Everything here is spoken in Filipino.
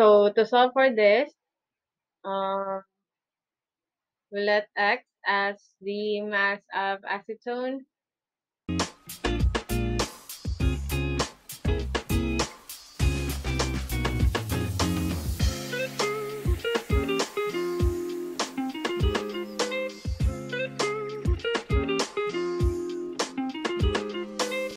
So to solve for this, um, we let X as the mass of acetone.